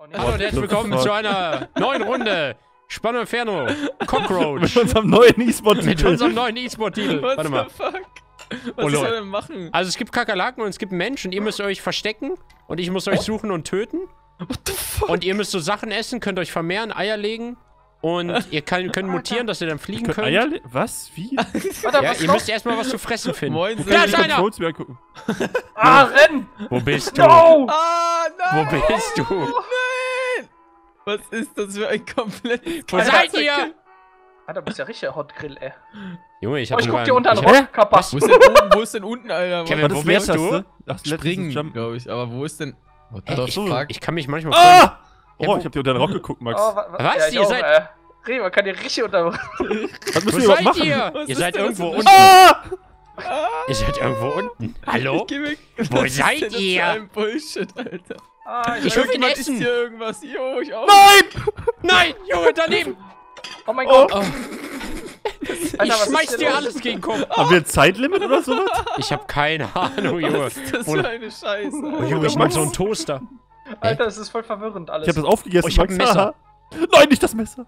Oh, nee. Hallo und herzlich willkommen zu einer neuen Runde. Spannung Inferno. Mit Cockroach. unserem neuen Mit E-Sport-Titel. unserem neuen E-Sport-Titel. What Warte mal. the fuck? Was Oh, soll denn machen? Also es gibt Kakerlaken und es gibt Menschen. Ihr müsst euch verstecken und ich muss euch suchen und töten. What the fuck? Und ihr müsst so Sachen essen, könnt euch vermehren, Eier legen. Und ihr kann, könnt mutieren, dass ihr dann fliegen Könnt könnt. Eier Was? Wie? Warte, Ja, was ihr noch? müsst erstmal was zu fressen finden. Moin, Da ist einer! Ah, renn! Wo bist du? No! Ah, Wo nein! bist du? Nein! Was ist das für ein komplett... Wo seid ihr? Ah, du bist ja richtig Hot Grill, ey. Junge, ich Oh, hab ich nur guck dir unter den ich Rock, Kappa. Wo ist denn oben? Wo ist denn unten, Alter? Kevin, wo das bist du? Ach, das letzte ist Springen, Jump. glaube ich. Aber wo ist denn... What Ey, the ich, fuck? ich kann mich manchmal... Ah! Oh, ich hab dir unter den Rock geguckt, Max. Oh, wa- wa- Was? Ja, Ihr seid- Äh, Reh, man kann dir richtig unter Was Wo müssen wir überhaupt seid machen? ihr? Was Ihr ist seid das irgendwo unten. Ah! Ihr seid irgendwo unten. Hallo? Wo Was ist seid das ihr? Für ein Bullshit, Alter. Ah, Ich ich will ihn essen. hier irgendwas. Jo, ich auch. Nein! Nein, Junge, daneben. Oh mein. Gott. Oh, Alter, ich schmeiß dir los? alles gegen Kopf. Haben wir ein Zeitlimit oder sowas? Ich hab keine Ahnung, Junge. Was ist das Wo- für eine Scheiße? Oh, Junge, ich mag so einen Toaster. Alter, das ist voll verwirrend alles. Ich hab das aufgegessen, Oh, ich hab ein Messer. Nein, nicht das Messer.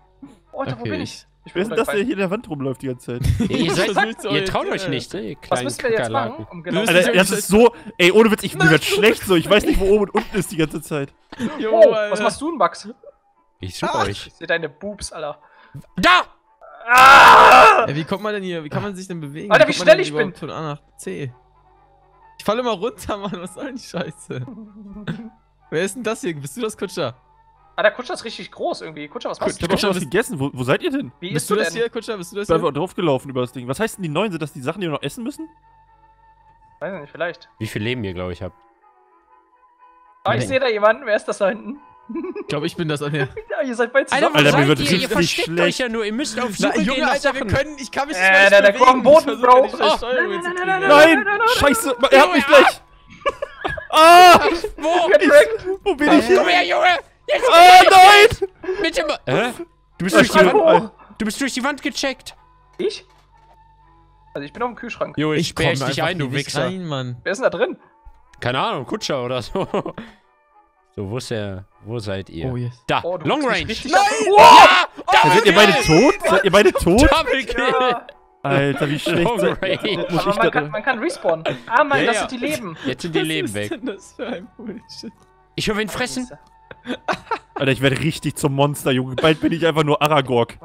Oh, Alter, wo Okay, bin ich- ich? Ich Wer ist denn das, der hier in der Wand rumläuft die ganze Zeit? Ihr, seid, ihr traut euch nicht, ne, ihr Was müssen wir jetzt machen, um genau Alter, das ist so. Ey, ohne Witz, ich, mir wird schlecht so. Ich weiß nicht, wo oben und unten ist die ganze Zeit. Jo, Oh, was machst du denn, Max? Ich suche Ah. euch. Ich seh deine Boobs, Alter. Da! Ah! Ja, wie kommt man denn hier? Wie kann man sich denn bewegen? Alter, wie man schnell ich bin. Von A nach C. Ich falle immer runter, Mann. Was soll denn die Scheiße? Wer ist denn das hier? Bist du das Kutscher? Ah, der Kutscher ist richtig groß irgendwie. Kutscher, was Ich machst hab du? auch schon was gegessen. Wo, wo seid ihr denn? Wie Bist du du das denn? hier, Kutscher? Bist du das Ich bin hier? einfach draufgelaufen über das Ding. Was heißt denn die neuen? Sind das die Sachen, die wir noch essen müssen? Weiß ich nicht, vielleicht. Wie viel Leben ihr, glaube ich, habt. Ah, ich sehe da jemanden. Wer ist das da hinten? Ich glaube, ich bin das an der. Ja, ihr seid beide Alter, zusammen. Alter, mir wird ihr? Ihr versteckt schlecht. euch ja nur. Ihr müsst auf Na, Suche gehen Junge, nach Alter, wir Sachen. können. Ich kann mich Äh, nicht mehr der- der am Boden, Ich Bro. Oh. Nein, nein, hinzukriegen. nein, nein, Nein! nein, nein, Scheiße! Er hat mich gleich! Ah! Wo? Getrackt. Wo bin ich? Komm her, Junge! Jetzt Ah, nein! mit dem... Hä? Du bist, durch die Wand, du bist durch die Wand gecheckt. Ich? Also ich bin auf dem Kühlschrank. Jo, ich, Ich sperr komme dich ein, du Wichser. rein, Mann. Wer ist denn da drin? Keine Ahnung, Kutscher oder so. So, wo ist der... Wo seid ihr? Oh, yes. Da, Oh, Long Range. Nein! Wow! Ja, seid ihr beide tot? Seid ihr beide tot? Double Kill. Ja, Alter, wie schlecht Long Range. Muss aber man da... kann, man kann respawnen. Ah, Mann, Ja, das ja. sind die Leben. Jetzt sind die Leben Was weg. ist denn das für ein Bullshit? Ich will ihn fressen. Alter, ich werde richtig zum Monster, Junge. Bald bin ich einfach nur. Aha, Kork.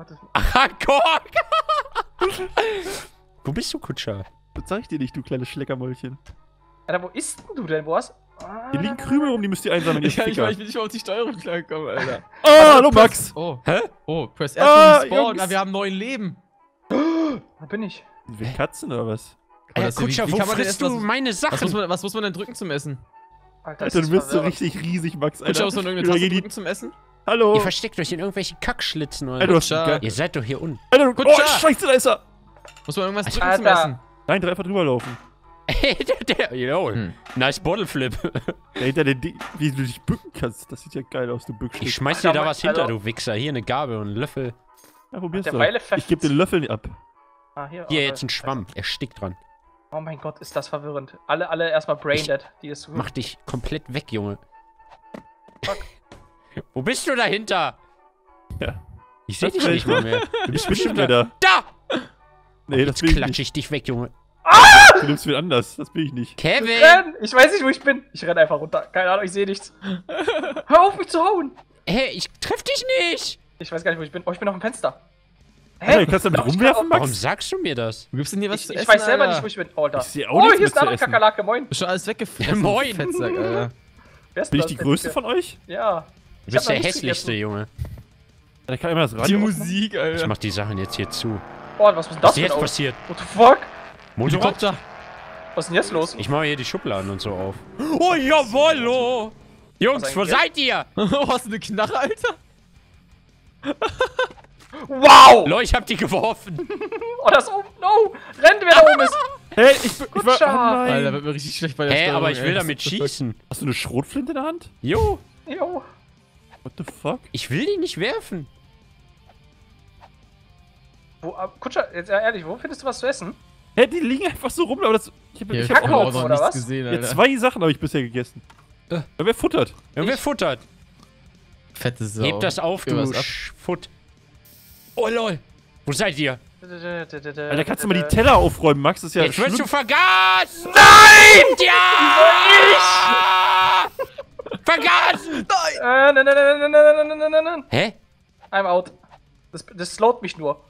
Wo bist du, Kutscher? Ich dir nicht, du kleines Schleckermäulchen. Alter, wo ist denn du denn? Wo hast ah, Hier liegen Krümel rum, die müsst ihr einsammeln, Ich mal, Ficker. ich bin nicht mal auf die Steuerung klargekommen, Alter. Ah, hallo Max! Oh. Hä? Oh, press Ah, R respawn. Jungs. Ah, wir haben neun Leben. Wo bin ich? Wir Katzen oder was? Alter, wie- Kutscher, wie wo kann man denn frisst du meine Was muss, Sachen? man, was muss man denn drücken zum Essen? Alter, Alter, du bist so richtig riesig, Max, Alter. muss man Ich irgendeine die- drücken zum Essen? Hallo! Ihr versteckt euch in irgendwelchen Kackschlitzen oder Alter. Ihr seid doch hier unten. Alter, du- oh, scheiße, da ist er! Muss man irgendwas Alter. drücken zum. Essen? Nein, drei einfach drüber laufen. Ey, der, der, yo, Hm. nice Bottle Flip. Hinter den Ding, wie du dich bücken kannst, das sieht ja geil aus, du bückst Ich schmeiß dir Alter, da was Alter. hinter, du Wichser. Hier eine Gabel und einen Löffel. Ja, probier's Der doch. Ich geb den Löffel ab. Ah, hier. Hier, oh, jetzt ein Schwamm. Er stickt dran. Oh mein Gott, ist das verwirrend. Alle, alle erstmal braindead. Die ist Mach dich komplett weg, Junge. Fuck. Wo bist du dahinter? Ja. Ich seh Das dich will nicht ich mal mehr. Du Ich bist bestimmt mehr da. da. Nee, das Jetzt bin ich klatsche ich dich weg, Junge. Du nimmst wen anders, das bin ich nicht. Kevin! Renn! Ich weiß nicht, wo ich bin. Ich renn einfach runter. Keine Ahnung, ich sehe nichts. Hör auf, mich zu hauen! Hey, ich treff dich nicht! Ich weiß gar nicht, wo ich bin. Oh, ich bin auf dem Fenster. Alter, du kannst damit Glaub ich, rumwerfen, Warum Max? sagst du mir das? Wo gibt's denn hier was Ich, zu ich essen, weiß selber Alter? nicht, wo ich bin. Oh, da. Ich auch Oh, nichts hier ist eine andere. Kakerlake. Moin. Ist schon alles weggefressen. Moin. Fettsack, Alter. Bin ich die größte von euch? Ja. Du bist der hässlichste. Junge. Da kann immer das Die Radio Musik, Ich Alter. mach die Sachen jetzt hier zu. Oh, was ist denn Was das ist denn jetzt aus? passiert? What the fuck? Motorrad? Was ist denn jetzt los? Ich mache hier die Schubladen und so auf. Oh, jawollo! Jungs, Was wo seid ihr? Oh, hast du eine Knarre, Alter? Wow! Leute, ich hab die geworfen. Oh, das oben. No! Rennt, wer da oben ist! Hey, ich, bin- ich war. Oh Alter, nein. wird mir richtig schlecht bei der Hä, Steuerung, aber ich will ey. damit schießen. Hast du eine Schrotflinte in der Hand? Jo, Jo. What the fuck? ich will die nicht werfen. Wo, äh, Kutscher, jetzt ja, ehrlich, wo findest du was zu essen? Hä, die liegen einfach so rum, aber das. Ich hab, Hier, ich hab auch noch oder nichts was? gesehen, ja, Alter. zwei Sachen habe ich bisher gegessen. Äh. Ja, wer futtert? Irgendwer futtert. Fette Sau. Heb das auf, du. Foot. Oh lol. Wo seid ihr? Alter, kannst du mal die Teller aufräumen, Max? Das ist ja Jetzt wirst du vergasen! Nein! Ja! Vergasen! Äh, nein, nein, nein, nein, nein, nein, nein, nein, nein, nein. Hä? I'm out. Das, das slowt mich nur.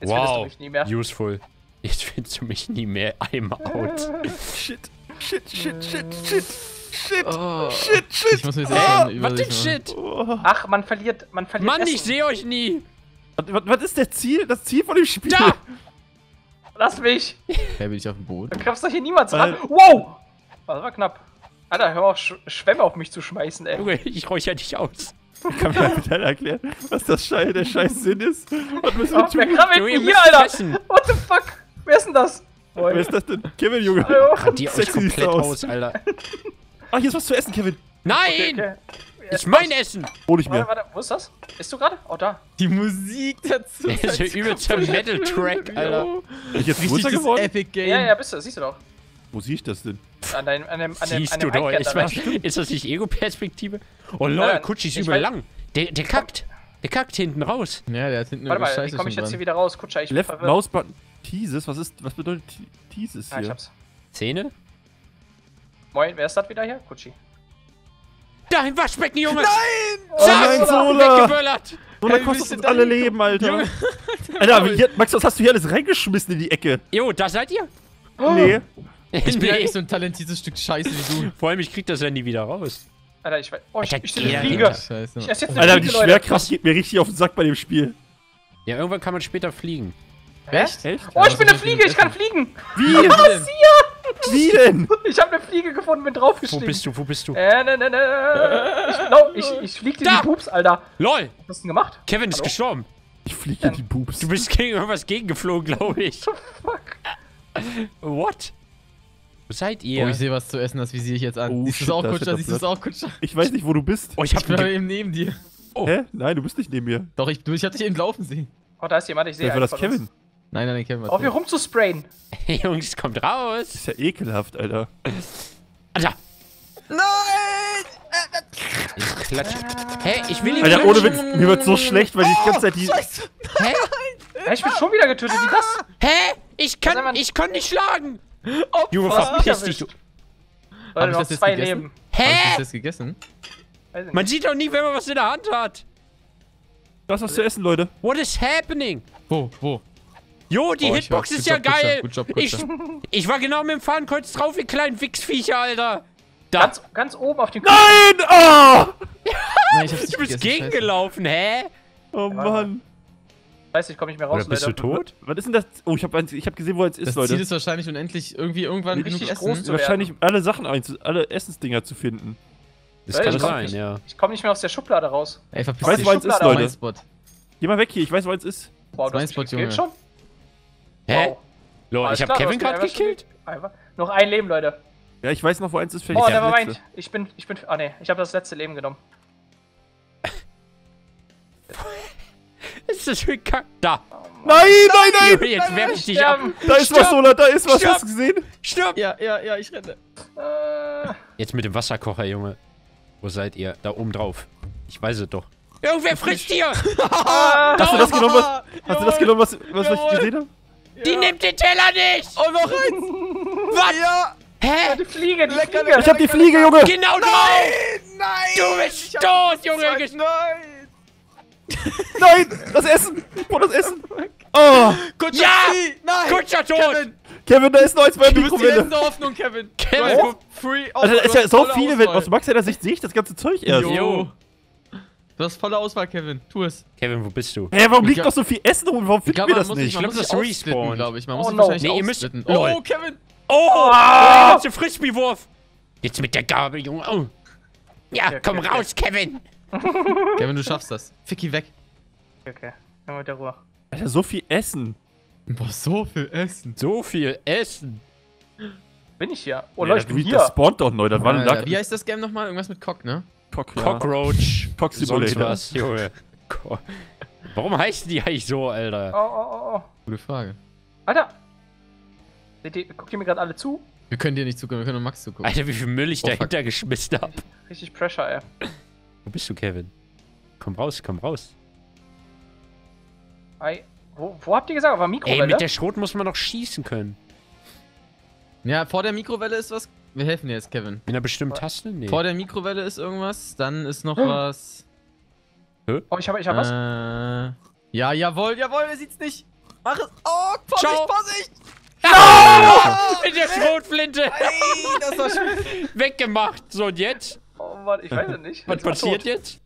Jetzt findest du Wow. mich nie mehr. Useful. Jetzt findest du mich nie mehr. I'm out. Shit, shit, shit, shit, shit, shit, Oh. shit, shit. Ich muss mir jetzt Hä? erstmal eine Was denn. Shit? Oh. Ach, man verliert, man verliert Mann, ich Essen. sehe euch nie. Was, was, was ist der Ziel, das Ziel von dem Spiel? Da! Lass mich. Hey, bin ich auf dem Boot? Du kriegst doch hier niemals ran. Wow! Das war knapp. Alter, hör auf, Sch Schwämme auf mich zu schmeißen, ey. Junge, ich räucher dich aus. Kann mir bitte einer erklären, was das Schei der scheiß Sinn ist? Was müssen wir Oh, wer tun? krabbelt Junge, hier, Alter? fressen. What the fuck? Wer ist denn das? Wer ist das denn? Kevin, Junge. Hallo? Radier euch komplett aus. aus, Alter. Ah, hier ist was zu essen, Kevin. Nein! Okay. Ist mein Essen! Hol ich Warte, mir. warte, wo ist das? Bist du gerade? Oh, da. Die Musik dazu. Das ist der übelste Metal-Track, Alter. Bin ich jetzt Richtig geworden? Epic Game. Ja, ja, bist du, siehst du doch. Wo sehe ich das denn? An deinem, an dem, an dem, Siehst an du dem doch, Highcat ich ne? ist das nicht Ego-Perspektive? Oh lol, Kutschi ist ich übel lang. Der, der kackt. Der kackt hinten raus. Ja, der hat hinten Warte mal, wie Scheiße komme ich jetzt hier wieder raus? Kutscher, ich bin Left verwirrt. Mouse Button. Thesis? Was ist, was bedeutet The- Thesis Ah, ich hier? hab's. Zähne? Moin, wer ist das wieder hier? Kutschi. Da im Waschbecken, Junge! Oh Zack! nein, Sola! Weggeböllert! Sola Hey, kostet uns alle? Leben, Alter. Junge. Alter, hier, Max, was hast du hier alles reingeschmissen in die Ecke? Jo, da seid ihr? Nee. Ich bin ja Nee. nicht so ein talentiertes Stück Scheiße wie du. Vor allem, ich krieg das ja nie wieder raus. Alter, ich weiß. Oh, ich, Alter, ich geh sehe eine da Fliege. hinter. Scheiße. Ich esse jetzt Alter, Fliege, die Leute. Schwerkraft geht mir richtig auf den Sack bei dem Spiel. Ja, irgendwann kann man später fliegen. Echt? Echt? Oh, ich bin eine Fliege, ich kann fliegen. Wie? Was? Wie denn? Ich habe eine Fliege gefunden, bin Wo draufgestiegen. bist du, wo bist du? Äh, ne, ne, ne. Ich, glaub, ich, ich flieg dir Da. die Pups, Alter. LOL! Was hast du denn gemacht? Kevin ist Hallo? gestorben. Ich fliege in die Boobs. Du bist gegen irgendwas gegengeflogen, glaube ich. Fuck. What? Wo seid ihr? Oh, ich sehe was zu essen, das visiere ich jetzt an. Oh, siehst du es auch, Kutscher? Siehst du es auch, Kutscher? Ich weiß nicht, wo du bist. oh, ich Ich hab bin aber einen eben neben dir. Oh. Hä? Nein, du bist nicht neben mir. Doch, ich, du, ich hab dich eben laufen sehen. Oh, da ist jemand, ich sehe Wer war das einen von uns. Nein, nein, nein, Kevin. Auf hier rumzusprayen. Jungs, kommt raus. ist ja ekelhaft, Alter. Alter. Nein! Klatsch. Hä, ich will ihn Alter, ohne Witz, mir wird so schlecht, weil ich die ganze Zeit die. Scheiße! Hä? Ja, ich bin schon wieder getötet, wie das? Hä? Ich kann, ich kann nicht schlagen. Opfer! Junge, verpiss dich. Du. Hab ich noch das jetzt zwei gegessen? Leben. Hab ich das Hä? gegessen? Ich Man sieht doch nie, wenn man was in der Hand hat. Was was zu essen, Leute? What is happening? Wo, wo? Jo, die Oh, ich Hitbox ist Good ja geil. good job, ich, Kutscher. ich war genau mit dem Fahnenkreuz drauf, ihr kleinen Wichsviecher, Alter. Da. Ganz, ganz oben auf dem Nein! Oh! Nein, ich hab's du bist scheiße. gegengelaufen, hä? Oh Mann. Weiß ich komme nicht mehr raus, Oder bist du Leute. tot? Was ist denn das? Oh, ich habe ich hab gesehen, wo es ist, Das Leute. Ziel ist wahrscheinlich unendlich irgendwie irgendwann Richtig genug groß Essen. zu- Wahrscheinlich alle Sachen alle Essensdinger zu finden. Das Ey, kann ich sein, ja. Ich komme nicht mehr aus der Schublade raus. Ey, verpiss dich. du, wo eins ist, Leute? Geh mal weg hier, ich weiß, wo eins ist. Wow, Das du ist hast mein Spot, Junge. schon? Hä? Wow. Lol, ich hab klar, du Kevin gerade gekillt. Einfach. Noch ein Leben, Leute. Ja, ich weiß noch, wo eins ist. Vielleicht Oh, nevermind. letzte. Ich bin, ich bin, ah ne, ich habe das letzte Leben genommen. Ist das ein Kack? Da. Nein, nein, nein! Jetzt werf ich dich ab. Da ist was, Stirb! Sola, da ist was, Stirb! hast du gesehen? Stirb! Ja, ja, ja, ich renne. Äh, Jetzt mit dem Wasserkocher, Junge. Wo seid ihr? Da oben drauf. Ich weiß es doch. Irgendwer frisst hier! Hast du das genommen, was, hast du das genommen, was, was, was ich gesehen habe? Die nimmt den Teller nicht! Oh, noch eins! Was? Ja! Hä? die Fliege, die Lecker, Fliege. Ich hab die Fliege, Junge! Genau drauf! Nein! Du bist tot, Junge! Nein! Nein, das Essen! Ich brauch das Essen! Oh! Kutscher, Ja! Nein! Kutscher tot! Kevin! Kevin, da ist noch eins bei der Du bist die Mikrowelle! letzte Hoffnung, Kevin! Kevin, hast free Alter, da ist ja so viele, wenn, aus Max seiner Sicht sehe ich das ganze Zeug erst. Jo. Du hast volle Auswahl, Kevin. Tu es. Kevin, wo bist du? Hä, warum Ich liegt noch so viel Essen rum? Warum Ich finden glaube, wir man das nicht? Ich muss glaub, sich das respawned. glaube ich. Man Oh muss no. wahrscheinlich Nee, ihr müsst-. Oh, Kevin! Oh! Der letzte Frisbee-Wurf! Jetzt mit der Gabel, Junge. Oh. Ja, Okay, komm okay, raus, Kevin! Kevin, du schaffst das. Ficky weg. Okay. Dann mit der Ruhe. Alter, so viel Essen. Boah, so viel Essen. So viel Essen. Bin ich hier? Oh Ja, Leute, ich das, bin das hier. spawnt doch neu. Das war ein wie heißt das Game nochmal? Irgendwas mit Cock, ne? Cock, ja. Cockroach. Cock Simulator. was, Junge. Warum heißen die eigentlich so, Alter? Oh, oh, oh, oh. Gute Frage. Alter. Seht ihr, guckt ihr mir gerade alle zu? Wir können dir nicht zugucken, wir können nur Max zugucken. Alter, wie viel Müll ich Oh, fuck. dahinter geschmissen hab. Richtig Pressure, ey. Wo bist du, Kevin? komm raus, komm raus. Ei, wo, wo habt ihr gesagt? Auf der Ey, Mikrowelle? mit der Schrot muss man doch schießen können. Ja, vor der Mikrowelle ist was. Wir helfen dir jetzt, Kevin. Mit einer bestimmten Taste? Nee. Vor der Mikrowelle ist irgendwas, dann ist noch was. oh, ich habe ich hab was. Äh, ja, jawohl, jawohl, wer sieht's nicht? Mach es. Oh, Vorsicht, Ciao. Vorsicht! Mit der Schrotflinte! Ey, das war schön. Weggemacht. So, und jetzt? Oh Mann, ich weiß es nicht. Was passiert tot. jetzt?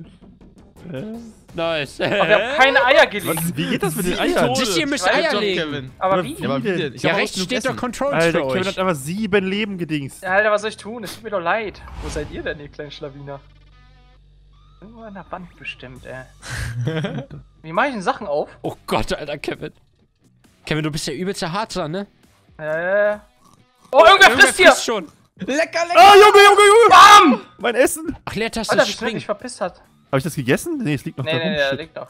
Nice. Aber wir haben keine Eier gelegt. Wie geht das mit den Eiern? Das hier müsst Guten Eier legen. Kevin. Aber wie? Ja, aber wie denn? Ich Ja, rechts steht doch Essen. Controls Alter, für Kevin hat einfach sieben Leben gedingst. Ja, Alter, was soll ich tun? Es tut mir doch leid. Wo seid ihr denn, ihr kleinen Schlawiner? Irgendwo an der Wand bestimmt, ey. Wie mache ich denn Sachen auf? Oh Gott, Alter, Kevin. Kevin, du bist der übelste Harzer, ne? Äh. Oh, irgendwer frisst hier! schon. Lecker, lecker! Ah, Junge, Junge, Junge! Bam! Mein Essen! Ach, Leertaste Alter, wie schnell springen. mich verpisst hat. Habe ich das gegessen? Nee, es liegt noch Nee, da nee, rum. nee, liegt noch.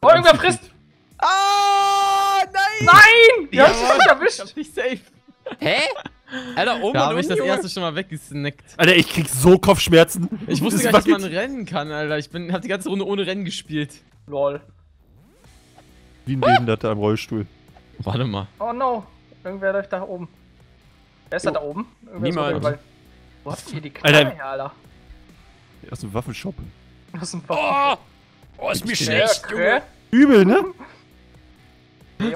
Oh, irgendwer frisst! Ah, nein! Nein! Die haben sich nicht Ich erwischt! hab dich safe. Hä? Alter, oben Da habe ich das Junge. erste schon mal weggesnackt. Alter, ich krieg so Kopfschmerzen. Ich wusste gar nicht, dass man rennen kann, Alter. Ich bin, hab die ganze Runde ohne Rennen gespielt. Lol. Wie ein Behinderter im Rollstuhl. Warte mal. Oh no. Irgendwer läuft da oben. Wer ist da da oben? Irgendwer ist Niemand. Wo habt ihr die Alter. Knarre her, Alter? Aus dem Waffenshop. Das ist ein Oh, oh, ist mir schlecht, okay. Junge. Übel, ne?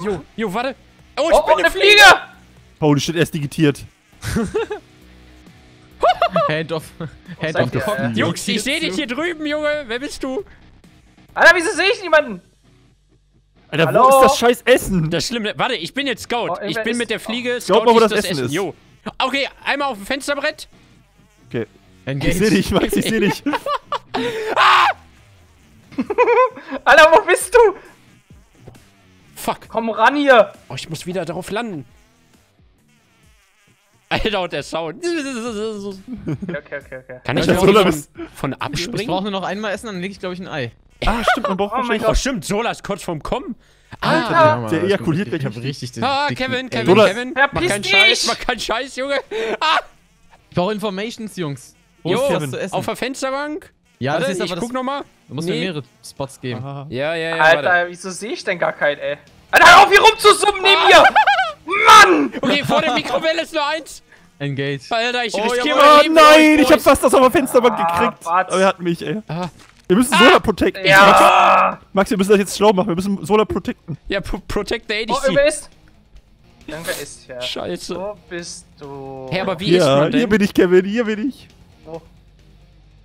Jo, jo, warte. Oh, ich Oh, bin oh, eine Fliege! Holy shit, er ist digitiert. Hand of. Hand seid of Cock. äh? Jungs, ich sehe dich hier drüben, Junge. Wer bist du? Alter, wieso sehe ich niemanden? Alter, Hallo? wo ist das scheiß Essen? Das Schlimme. Warte, ich bin jetzt Scout. Oh, ich bin mit der Fliege. Scout mal, wo ich das Essen ist. Jo. Okay, einmal auf dem Fensterbrett. Okay. Engage. Ich seh dich, Max, ich seh dich. Alter, wo bist du? Fuck. Komm ran hier! Oh, ich muss wieder darauf landen. Alter, und der Sound. Okay, okay, okay, okay. Kann ich Ja, von, von Ich abspringen? brauche nur noch einmal essen, dann lege ich, glaube ich, ein Ei. Ah, stimmt, man braucht Oh mein wahrscheinlich Oh, stimmt. Sola ist kurz vorm Kommen. Alter, Ah, der, der ejakuliert ich, gleich ich hab richtig den ah Kevin. Kevin, Sola- Kevin. Verpiss Mach keinen dich! Scheiß, mach keinen Scheiß, Junge. Ah, Ich brauche Informations, Jungs. Wo Jo, ist was Kevin, zu essen? auf der Fensterbank. Ja, das Warte, ist aber ich das, guck nochmal. Du musst Nee. mir mehrere Spots geben. Ah. Ja, ja, ja, warte. Alter, wieso sehe ich denn gar keinen, ey? Alter, hör auf hier rumzusummen neben mir! Mann! Okay, vor der Mikrowelle ist nur eins. Engage. Alter, ich Oh, riskiere jawohl. mein Oh Leben. nein, für euch, ich hab fast das auf der Fensterbank Ah, gekriegt. was? Aber er hat mich, ey. Ah. Wir müssen Solar protecten. Ja! Max, wir müssen das jetzt schlau machen. Wir müssen Solar protecten. Ja, pro protect the Oh, ADC. irgendwer ist. Irgendwer ist hier. Scheiße. Wo bist du? Hey, aber wie ist Ja, man hier denn? bin ich, Kevin. Hier bin ich. Wo?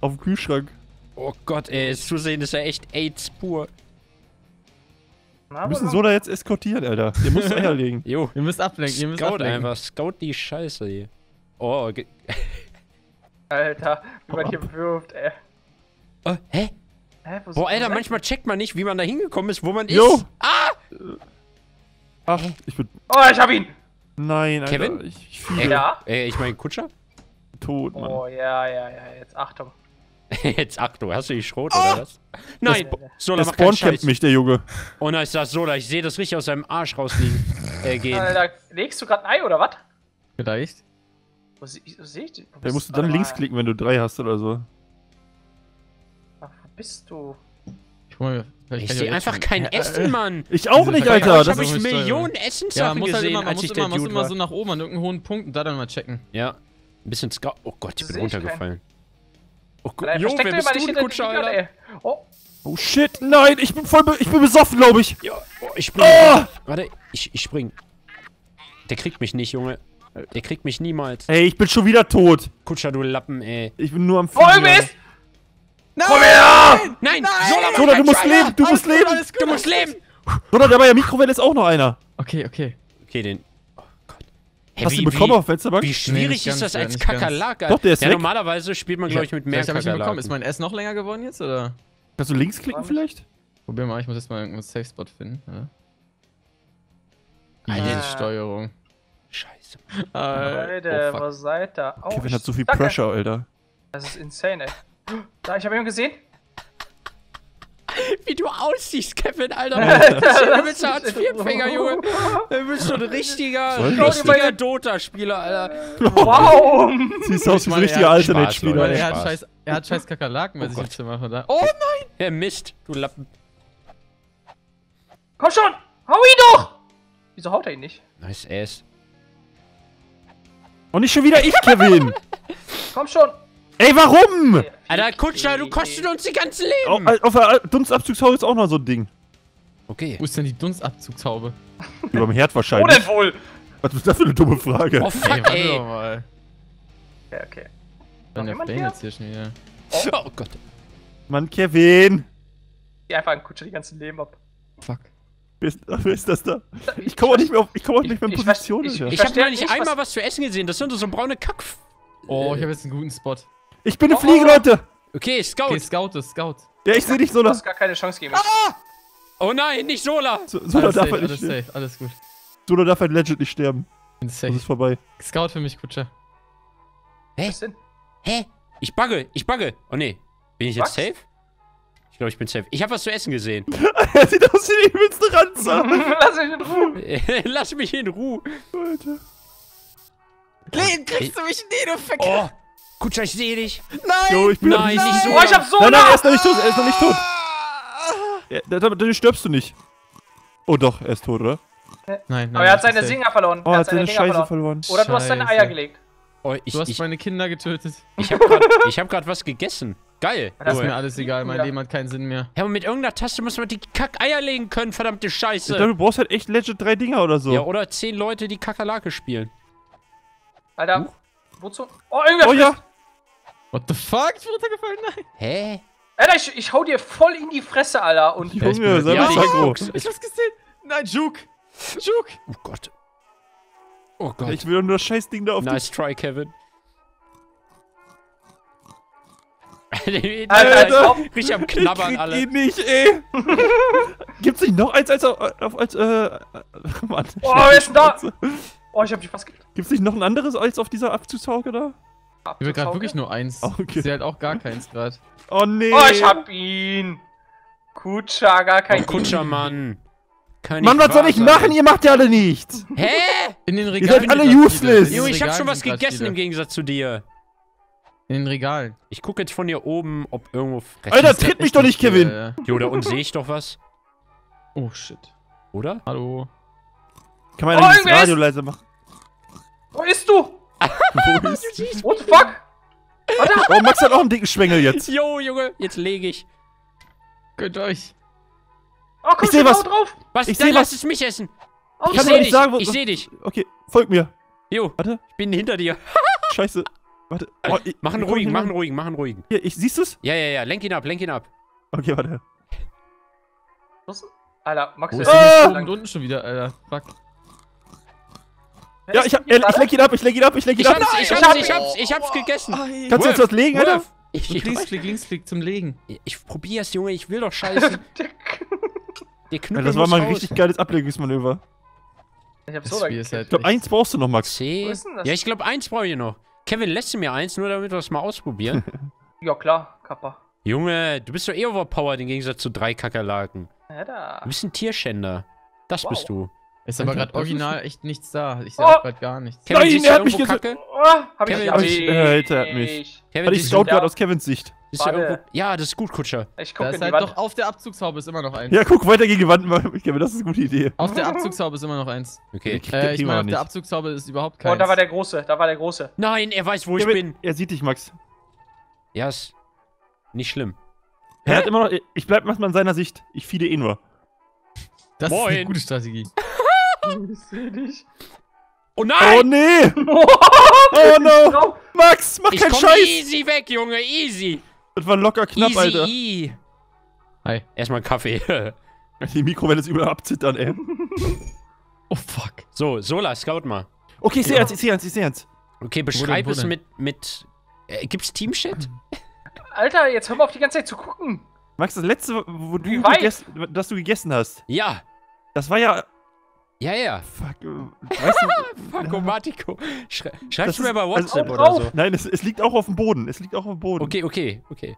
Auf dem Kühlschrank. Oh Gott, ey, das Zusehen ist ja echt AIDS pur. Wir müssen wo- Solar jetzt eskortieren, Alter. Der muss Eier legen. Jo, Ihr müsst ablenken, ihr müsst Scout ablenken. einfach. Scout die Scheiße hier. Oh, ge Alter, wie man hier wirft, ey. oh hä? Hä, wo Boah, Alter, manchmal checkt man nicht, wie man da hingekommen ist, wo man Jo. ist. Ah! Ach, ich bin... Oh, ich hab ihn! Nein, Alter. Kevin? Ich, ich Ja? ey, ich mein Kutscher? tot, Mann. Oh, ja, ja, ja, jetzt Achtung. Jetzt Achtung, hast du die Schrot oder was? Nein, Sola, Der mach keinen Scheiß. mich, der Junge. Oh nein, ist das Sola, ich sehe das richtig aus seinem Arsch rausliegen. äh, gehen. Alter, legst du grad ein Ei oder was? Vielleicht. Wo, sie- wo sehe ich? Wo Da bist musst du dann mal. links klicken, wenn du drei hast oder so. Ach, wo bist du? Ich, guck mal, Ich sehe einfach kein Essen, Mann. Ich auch nicht, Alter. Das habe ist ich. Millionen Ja, Essenssachen man muss halt gesehen, immer, man als muss ich der immer, man muss Dude immer war. so nach oben an irgendeinen hohen Punkt und da dann mal checken. Ja, ein bisschen Scout. Oh Gott, ich Das bin ich runtergefallen. Oh Gott, jo, wer bist du, Fliegern, Alter? ey. Oh, Oh shit, nein, ich bin voll, be ich bin besoffen, glaube ich. Ja, oh, ich spring. Oh! Warte, ich, ich spring. Der kriegt mich nicht, Junge. Der kriegt mich niemals. Ey, ich bin schon wieder tot. Kutscher, du Lappen, ey. Ich bin nur am ist! Nein! Komm her! Nein, Sola, mach Sola, du musst leben, du Alles musst gut, leben. Du musst leben. Oder der bei der Mikrowelle ist auch noch einer. Okay, okay. Okay, den. Oh. Hey, Hast wie, du ihn bekommen wie, auf Fensterbank? wie schwierig nicht ist ganz, das als. Kakerlake? Doch, der ist ja, weg. normalerweise spielt man, glaube ich, mit mehr ich bekommen. Ist Kakerlaken. mein S noch länger geworden jetzt, oder? Kannst du links klicken vielleicht? Probier mal, ich muss jetzt mal irgendeinen Safe Spot finden. Ja. Alter. Easy Steuerung. Scheiße. Leute, oh, fuck. wo seid ihr? Oh, Kevin hat so viel Danke. Pressure, Alter. Das ist insane, ey. Da, ich habe jemanden gesehen. Wie du aussiehst, Kevin, Alter. Du bist lass ein Hartz-IV-Empfänger, Junge. Du bist schon ein richtiger, richtiger Dota-Spieler, Alter. Wow! Siehst aus wie ein richtiger ja, Alternate-Spieler. Er hat Spaß. scheiß, er hat scheiß Kakerlaken bei Oh sich im Zimmer. Da. Oh nein! Ja, Mist, du Lappen. Komm schon! Hau ihn doch! Wieso haut er ihn nicht? Nice ass. Und nicht schon wieder ich, Kevin. Komm schon! Ey, warum? Alter, Kutscher, du kostest uns die ganze Leben. Auf der Dunstabzugshaube ist auch noch so ein Ding. Okay. Wo ist denn die Dunstabzugshaube? Über dem Herd Wo wahrscheinlich. denn wohl? Was ist das für eine dumme Frage? Oh, Ey, fuck, warte ey. doch mal. Okay, okay. Dann der Flame jetzt hier schon wieder. Oh Gott. Mann, Kevin. Geh einfach an Kutscher die ganzen Leben ab. Fuck. Wer ist, wer ist das da? Ich komme auch nicht mehr auf, ich komme auch nicht mehr in Ich- ich ich- Alter. Ich habe noch nicht nicht, einmal was- was zu essen gesehen. Das sind so braune Kack. Oh, ich habe jetzt einen guten Spot. Ich bin eine Oh, Fliege, oh. Leute. Okay, Scout. Okay, Scout ist Scout. Ja, ich sehe dich, Du Sola. hast gar keine Chance gegen mich. Oh nein, nicht Sola. So- Sola Alles darf safe, halt nicht alles sterben. safe, alles gut. Sola darf halt legit nicht sterben. Bin Das safe. ist vorbei. Scout für mich, Kutscher. Was denn? Hä? Ich bugge, ich bugge. Oh nee. Bin ich jetzt Was? safe? Ich glaube, ich bin safe. Ich habe was zu essen gesehen. er sieht aus wie die übelste Ranzer. Lass mich in Ruhe. Lass mich in Ruhe. Alter. Leben, kriegst du mich? Nee, du Ficker. Oh, Kutscher, ich sehe dich. Nein! Jo, ich bin Nein, nicht so. Oh, ich hab so Nein, nein, er ist noch nicht tot. Er ist noch nicht tot. Ja, da- da- Dadurch stirbst du nicht. Oh doch, er ist tot, oder? Nein, nein. Aber er hat seine. Singer verloren. Oh, er hat seine Dinger Scheiße verloren. Oder du hast deine Scheiße. Eier gelegt. Oh, ich, Du hast ich, meine Kinder getötet. ich habe gerade hab grad was gegessen. Geil. Das ist Cool. mir alles egal, mein Ja. Leben hat keinen Sinn mehr. Ja, aber mit irgendeiner Taste muss man die Kack-Eier legen können, verdammte Ich glaube, Scheiße. du brauchst halt echt legit drei Dinger oder so. Ja, oder zehn Leute, die Kakerlake spielen. Alter, wozu? Oh, irgendwer oh ja. What the fuck? Ich bin runtergefallen? Nein. Hä? Alter, ich, ich hau dir voll in die Fresse, Alter. Und Ja, ich Junge, bin- sei Ja, mal ich aggro. Ich hab's gesehen. Nein, Juke. Juke. Oh Gott. Oh Gott. Ich will doch nur das Scheißding da auf nice try, Kevin. Alter, als ob. Richtig am. Knabbern ich krieg alle. ihn nicht, ey. Gibt's nicht noch eins als, als, als äh, Mann. Oh, wer ist denn da? Oh, ich hab dich fast gekriegt. Gibt's nicht noch ein anderes als auf dieser Abzugshauke da? Ich will gerade wirklich nur eins. Oh, okay. Ich sehe halt auch gar keins gerade. Oh nee. Oh, ich hab ihn. Kutscher, gar kein Oh, Kutscher, Mann. Kann Mann, was soll ich machen? Ihr macht ja alle nichts. Hä? In den seid Regalen. alle sind grad useless. viele. In den Junge, ich hab Regalen schon was gegessen viele. im Gegensatz zu dir. In den Regalen. Ich gucke jetzt von hier oben, ob irgendwo Fressen Alter, tritt mich doch nicht, Kevin. Äh, Jo, da unten sehe ich doch was. oh shit. Oder? Hallo. Kann man Oh, ja nicht das Radio ist- leiser machen? Wo ist du? Wo ist What the fuck? Oh, Max hat auch einen dicken Schwengel jetzt. Jo, Junge, jetzt lege ich. Gönnt euch. Oh, komm Ich seh schon, was. drauf. Was? Ich dann lass was. es mich essen. Hau Ich kann dir sehe nicht dich. sagen, wo- ich sehe dich. Okay, folgt mir. Jo, Warte, ich bin hinter dir. scheiße. Warte. Oh, ich, Mach einen ruhigen, mach einen ruhigen, mach einen ruhigen. Hier, ich, siehst du's? Ja, ja, ja, lenk ihn ab, lenk ihn ab. Okay, warte. Alter, Max Wo ist Ah! lang. unten schon wieder, Alter? Fuck. Ja, ich, hab, äh, ich lenk ihn ab, ich lenk ihn ab, ich lenk ihn Ich ab. hab's, ich ich hab's, hab- ich hab's, ich hab's gegessen. Kannst du jetzt was legen, Alter? Ich, ich, Linksklick, Linksklick zum Legen. ich probier's, Junge, ich will doch scheißen. Der- Der Ja, Knüppel das war mal ein raus. richtig geiles Ablenkungsmanöver. Ich hab so halt Ich glaube, echt- eins brauchst du noch, Max. C. Wo ist denn das? Ja, ich glaube, eins brauche ich noch. Kevin, lässt du mir eins, nur damit wir es mal ausprobieren? Ja, klar, Kappa. Junge, du bist doch eh overpowered im Gegensatz zu drei Kakerlaken. Ja, da. Du bist ein Tierschänder. Das Wow. bist du. Ist aber gerade original echt nichts da. Ich sehe Oh. gerade gar nichts. Kevin, Nein, er hat mich irgendwo ges- Kacke? Oh, hab ich Kevin, hab hab ich. ich- äh, Alter, hat mich. Kevin, ich scout gerade aus Kevins Sicht. irgendwo... Ja, das ist gut, Kutscher. Ich Da guck ist in die halt Wand. doch auf der Abzugshaube ist immer noch eins. Ja, guck weiter gegen die Wand, Kevin, das ist eine gute Idee. Auf der Abzugshaube ist immer noch eins. Okay. Ich- Äh, ich kriegen wir meine, auf der. Abzugshaube ist überhaupt Oh, keins. da war der Große, da war der Große. Nein, er weiß, wo ich Kevin, bin. Er sieht dich, Max. Ja, ist nicht schlimm. Er hat immer noch. Ich bleib manchmal in seiner Sicht. Ich fiede eh nur. das ist eine Moin. gute Strategie. Ich seh dich. Oh Oh nein! nee! Oh, Oh no! Max, mach ich keinen komm Scheiß! easy weg, Junge, easy. Das war locker knapp, easy Alter. E. Hi. Erstmal Kaffee. Die Mikrowelle ist überall abzittern, ey. Oh fuck. so, Sola, scout mal. Okay, ich seh eins, ich seh eins, ich seh eins. Okay, beschreib wo es mit, mit, äh, gibt's Teamchat? Alter, jetzt hör mal auf die ganze Zeit zu gucken. Max, das letzte, wo du gegessen, das du gegessen hast, Ja, das war ja. Ja, ja. Fuck, weißt du. Fakomatico. Schrei Das schreibst du mir bei also- WhatsApp Hau oder drauf. so. Nein, es, es liegt auch auf dem Boden. Es liegt auch auf dem Boden. Okay, okay, okay.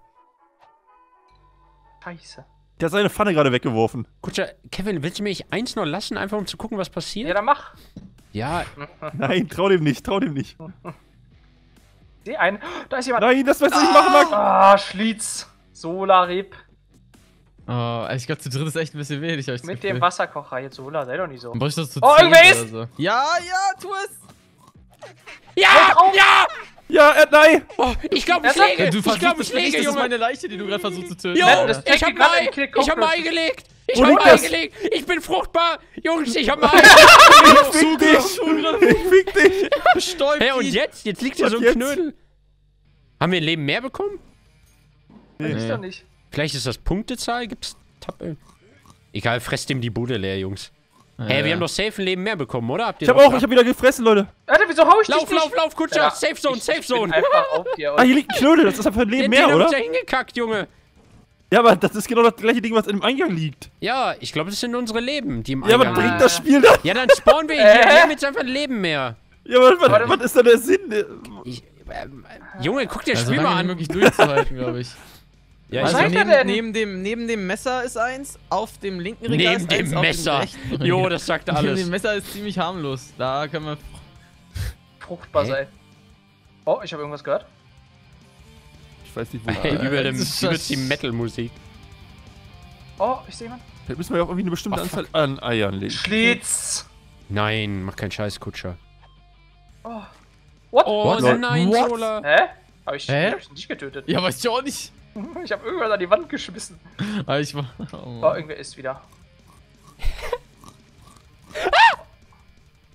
Scheiße. Der hat seine Pfanne gerade weggeworfen. Kutscher, Kevin, willst du mich eins noch lassen, einfach um zu gucken, was Ja, passiert? dann mach. Ja, Nein, trau dem nicht, trau dem nicht. Seh einen. Da ist jemand. Nein, das willst du nicht machen, Max. Ah, Schlitz. Solarip. Oh, ich glaube, zu dritt ist echt ein bisschen wenig. ich Mit Gefühl. dem Wasserkocher jetzt, Ola, sei doch nicht so. Dann brauch ich das zu Oh, irgendwer ist- oder so. Ja, ja, tu es! Ja! drauf! Ja! Ja, er, nein! Oh, ich glaube, ich lege. Du ich glaube, ich lege, das ist Junge. meine Leiche, die du gerade versuchst zu töten. Jo, das ich Jackie hab gerade ein Ei, im Kill ich hab ein Ei Cockroach. gelegt. Ich Wo hab liegt ein Ei das? gelegt. Ich bin fruchtbar. Jungs, ich hab ein Ei. Fick dich! Ich fick dich! Bestäubt Hä, und jetzt? Jetzt liegt hier so ein? Knödel. Haben wir ein Leben mehr bekommen? Weiß ich Nee. doch nicht. Vielleicht ist das Punktezahl? Gibt's Tappe? Egal, fresst ihm die Bude leer, Jungs. Ja, Hä, wir ja. haben doch safe ein Leben mehr bekommen, oder? Habt ihr Ich hab auch, da- ich hab wieder gefressen, Leute. Alter, wieso hau ich Lauf, dich nicht? lauf, lauf, Kutscher! Ja, safe Zone, ich- Safe Zone! einfach auf dir. Ah, hier liegt ein Knödel, das ist einfach ein Leben Den, mehr, den oder? da hingekackt, Junge. Ja, aber das ist genau das gleiche Ding, was im Eingang liegt. Ja, ich glaube, das sind unsere Leben, die im Ja, was Eingang bringt das Spiel da? Ja, dann spawnen wir hier. Äh? Wir haben jetzt einfach ein Leben mehr. Ja, aber was, was ist da der Sinn? Ich, ähm, Junge, guck dir das Also Spiel mal an. möglich durchzuhalten, glaube ich. Ja, Was ich, neben, denn? neben, dem, neben dem Messer ist eins, auf dem linken Regal neben ist dem eins, Messer. Regal. Jo, das sagt Neben alles. dem Messer ist ziemlich harmlos. Da können wir... Fruchtbar Hä? sein. Oh, ich habe irgendwas gehört. Ich weiß nicht, wo. Hey, über dem, übelst die das- Metal-Musik. Oh, ich sehe jemanden. Da müssen wir ja auch irgendwie eine bestimmte Oh, Anzahl an Eiern legen. Schlitz. Nein, mach keinen Scheiß, Kutscher. Oh. What? Oh What? nein, What? Hä? Hab ich, Hä? hab ich dich getötet? Ja, weiß ich auch nicht. Ich habe irgendwas an die Wand geschmissen. Aber ich war... Oh, Oh, irgendwer ist wieder.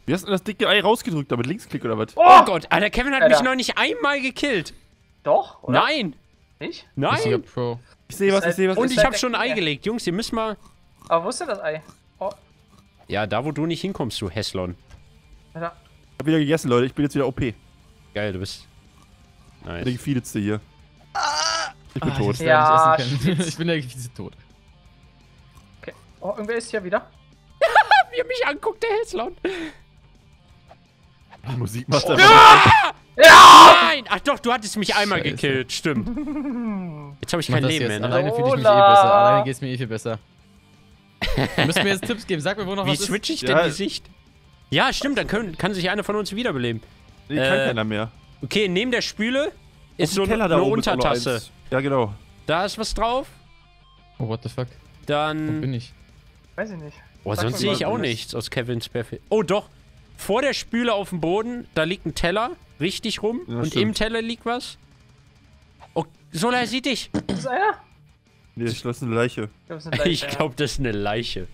Wie hast du denn das dicke Ei rausgedrückt? Damit Linksklick oder was? Oh Gott, Alter, Kevin hat Alter. mich noch nicht einmal gekillt. Doch, oder? Nein? Richtiger nein. Pro. Ich sehe was, ich sehe was. Und ich halt hab der schon ein Ei gelegt. Jungs, ihr müsst mal... Aber wo ist denn das Ei? Oh, Ja, da wo du nicht hinkommst, du Hässlon. Alter. Ich hab wieder gegessen, Leute. Ich bin jetzt wieder OP. Der Geil, du bist... Nice. gefiedelste hier. Ich bin Ah, tot. Ich, Ja, ja, nicht essen können. ich bin Gefiese tot. Okay. Oh, irgendwer ist hier wieder. Wie er mich anguckt, der Hässlon. Die Musik macht Oh. einfach. Nein! Ach doch, du hattest mich einmal Scheiße. gekillt, stimmt. Jetzt habe ich kein Leben jetzt. mehr, ne? Alleine fühle ich mich eh besser. Alleine geht's mir eh viel besser. Du müsst mir jetzt Tipps geben. Sag mir, wo noch Wie was ist. switch ich Ja. denn die Sicht? Ja, stimmt, dann können, kann sich einer von uns wiederbeleben. Nee, kann Äh, keiner mehr. Okay, neben der Spüle ist so Keller eine da noch Untertasse. Ja, genau. Da ist was drauf. Oh, what the fuck? Wo Dann. bin ich? Weiß ich nicht. Oh, Sag sonst sehe ich wo auch das- nichts aus Kevins Perfekt. Oh, doch. Vor der Spüle auf dem Boden, da liegt ein Teller, richtig rum. Ja, und stimmt. im Teller liegt was. Oh, Sola er sieht dich. Ist das einer? Nee, das ist eine Leiche. Ich glaube, es ist eine Ich Leiche, glaube, das ist eine Leiche.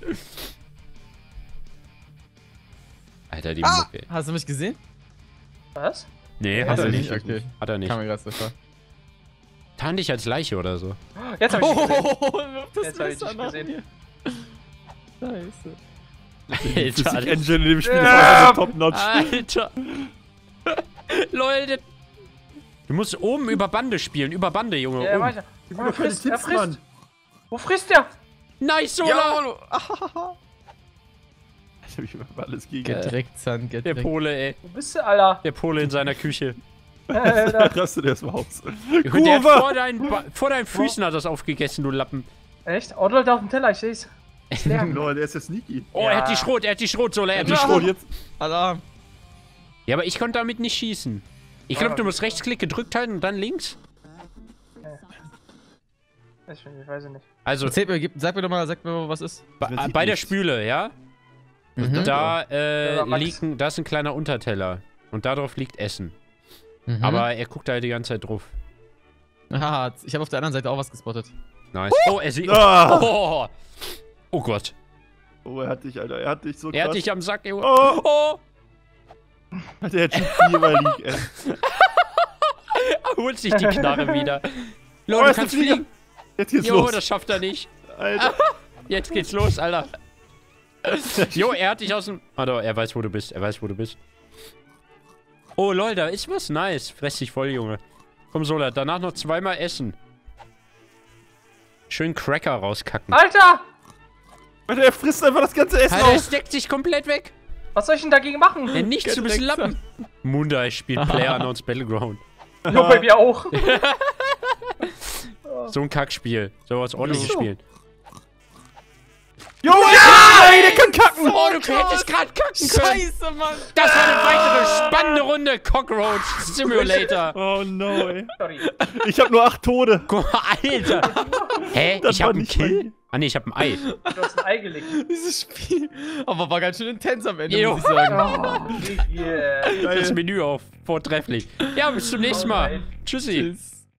Alter, die Ah! Mucke. Hast du mich gesehen? Was? Nee, hat das er nicht. Okay. Hat er nicht. Kam mir gerade so vor. Tarn dich als Leiche oder so. Jetzt habe ich dich gesehen. Oh, das Jetzt hab ich dich gesehen. Scheiße. Die Alter, Physik-Engine in dem Spiel ist Ja. einfach top-notch. Alter. Leute. Du musst oben über Bande spielen. Über Bande, Junge. Ja, er weiter. Oh, er frisst, er frisst. Mann. Wo frisst der? Nice, Sola. Ja, Ich hab mich über alles gegen. Get direkt, Son, get Der. Pole, ey. Wo bist du, Alter? Der Pole in seiner Küche. Alter. Rastet erst mal aus. Der vor deinen, vor deinen Füßen hat das aufgegessen, du Lappen. Echt? Oh, Leute, auf dem Teller, ich seh's. Lol, der ist ja sneaky. Oh, Ja. er hat die Schrot, er hat die Schrot, Sola. Er hat die Schrot. Jetzt. Alarm. Ja, aber ich konnte damit nicht schießen. Ich glaube, du musst Rechtsklick gedrückt halten und dann links. Ich, weiß es nicht. Also, Erzähl mir, sag mir doch mal, sag mir mal, was ist. bei, sieht bei der. Spüle, ja? Mhm. Da, äh, ein, da ist ein kleiner Unterteller. Und darauf liegt Essen. Mhm. Aber er guckt da halt die ganze Zeit drauf. Aha, ich habe auf der anderen Seite auch was gespottet. Nice. Oh, er sieht. Ah. Oh, oh Gott. Oh, er hat dich, Alter. Er hat dich so Er hat krass. dich am Sack, Junge. Oh, Oh, hat er jetzt schon viermal liegt, ey. er holt sich die Knarre wieder. Oh, Lo, er du kannst fliegen. Jetzt geht's Jo, los. das schafft er nicht. Alter. Jetzt geht's los, Alter. Jo, er hat dich aus dem... Ah, doch, er weiß, wo du bist. Er weiß, wo du bist. Oh, lol, da ist was. Nice. Fress dich voll, Junge. Komm, Sola, danach noch zweimal essen. Schön Cracker rauskacken. Alter! Alter, er frisst einfach das ganze Essen Alter, auf. es deckt sich komplett weg. Was soll ich denn dagegen machen? Ja, nichts, du bist Lappen. Munda spielt Player Unknowns Battleground. Jo, bei mir auch. So ein Kackspiel. So was ordentliches So. Spielen. Jo, ja! Ey, der kann kacken! Oh, du hättest gerade kacken können. Scheiße, Mann! Das war eine weitere spannende Runde Cockroach Simulator. Oh no, ey. Sorry. Ich hab nur acht Tode. Guck mal, Alter. Hä? Das ich hab einen mein- Kill? Ah nee, ich hab ein Ei. Du hast ein Ei gelegt. Dieses Spiel. Aber war ganz schön intens am Ende, Jo. muss ich sagen. Oh, yeah. Das Menü auf. Vortrefflich. Ja, bis zum nächsten Mal. Tschüssi. Tschüss.